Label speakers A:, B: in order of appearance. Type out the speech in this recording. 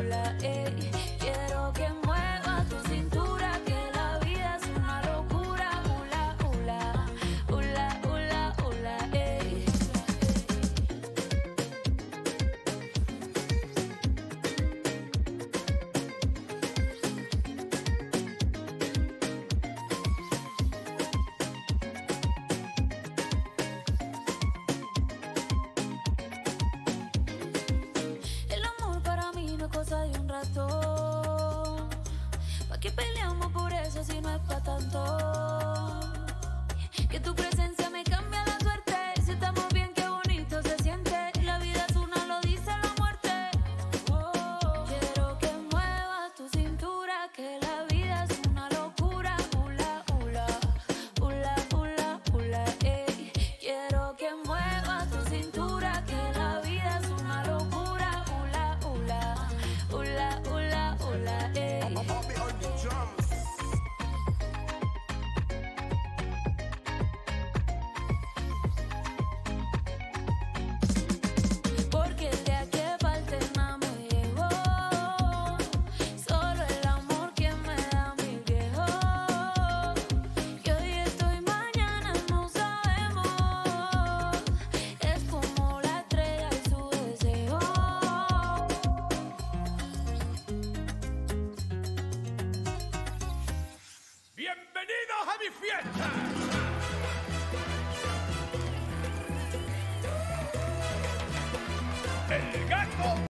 A: sola rato. ¿Para qué peleamos por eso si no es para tanto?
B: A mi fiesta! El gato